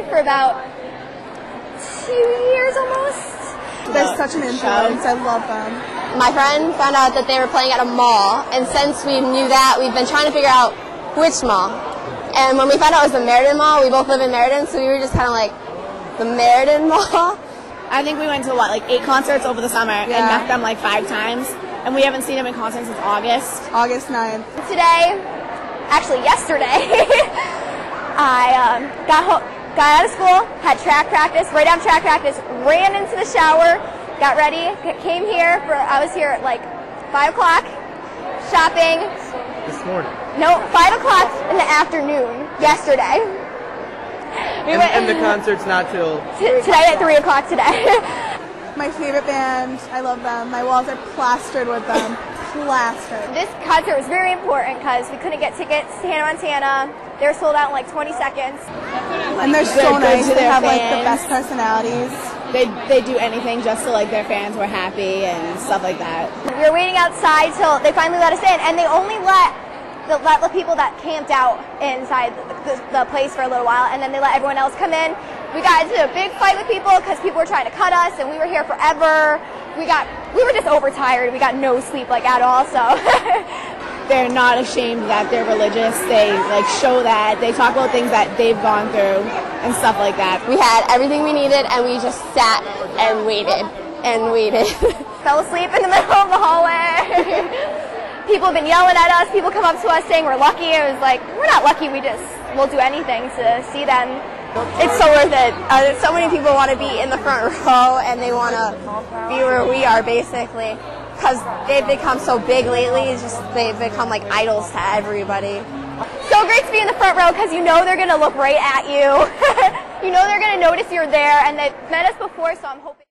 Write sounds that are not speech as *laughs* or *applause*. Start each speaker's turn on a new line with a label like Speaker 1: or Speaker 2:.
Speaker 1: about two years almost.
Speaker 2: They're such an influence. I love them.
Speaker 3: My friend found out that they were playing at a mall, and since we knew that, we've been trying to figure out which mall. And when we found out it was the Meriden Mall, we both live in Meriden, so we were just kind of like, the Meriden Mall?
Speaker 4: I think we went to what, like eight concerts over the summer and met them like five times. And we haven't seen them in concert since August.
Speaker 2: August 9th.
Speaker 1: Today, actually yesterday, *laughs* I um, got ho- got out of school, had track practice, right after track practice, ran into the shower, got ready, came here for I was here at like five o'clock, shopping.
Speaker 5: This morning.
Speaker 1: No, five o'clock in the afternoon yesterday. We
Speaker 5: And,
Speaker 1: went
Speaker 5: and the concert's not till.
Speaker 1: t- today at three o'clock today. *laughs*
Speaker 2: My favorite band. I love them. My walls are plastered with them. *laughs* plastered.
Speaker 1: this concert was very important because we couldn't get tickets to Hannah Montana. They were sold out in like 20 seconds.
Speaker 2: And they're
Speaker 4: They're
Speaker 2: so nice. They
Speaker 4: their
Speaker 2: have like the best personalities.
Speaker 4: They they do anything just so like their fans were happy and stuff like that.
Speaker 1: We were waiting outside till they finally let us in, and they only let the, let the people that camped out inside the, the, the place for a little while, and then they let everyone else come in. We got into a big fight with people because people were trying to cut us, and we were here forever. We got we were just overtired. We got no sleep like at all. So *laughs*
Speaker 4: They're not ashamed that they're religious. They like show that. They talk about things that they've gone through and stuff like that.
Speaker 3: We had everything we needed, and we just sat and waited and waited. *laughs*
Speaker 1: fell asleep in the middle of the hallway. *laughs* people have been yelling at us. People come up to us saying we're lucky. It was like we're not lucky. We just will do anything to see them.
Speaker 3: It's so worth it. Uh, so many people want to be in the front row and they want to be where we are basically because they've become so big lately. It's just they've become like idols to everybody.
Speaker 1: So great to be in the front row because you know they're going to look right at you. *laughs* you know they're going to notice you're there, and they've met us before, so I'm hoping.